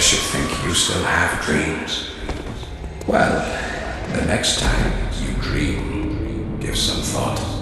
I should think you still have dreams. Well, the next time you dream, give some thought.